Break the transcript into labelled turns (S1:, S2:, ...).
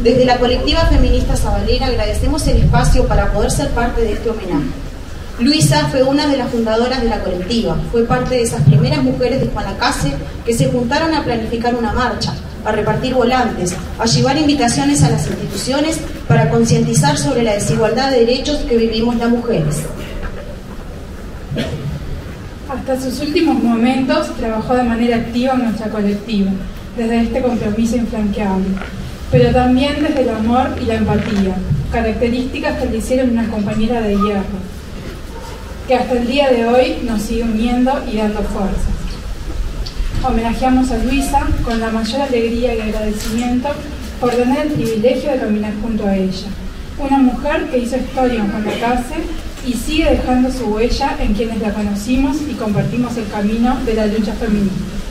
S1: Desde la colectiva feminista Zabalera agradecemos el espacio para poder ser parte de este homenaje. Luisa fue una de las fundadoras de la colectiva, fue parte de esas primeras mujeres de Juanacase que se juntaron a planificar una marcha, a repartir volantes, a llevar invitaciones a las instituciones para concientizar sobre la desigualdad de derechos que vivimos las mujeres.
S2: Hasta sus últimos momentos trabajó de manera activa en nuestra colectiva, desde este compromiso infranqueable, pero también desde el amor y la empatía, características que le hicieron una compañera de hierro, que hasta el día de hoy nos sigue uniendo y dando fuerza. Homenajeamos a Luisa con la mayor alegría y agradecimiento por tener el privilegio de caminar junto a ella. Una mujer que hizo historia en Juan Lacase y sigue dejando su huella en quienes la conocimos y compartimos el camino de la lucha feminista.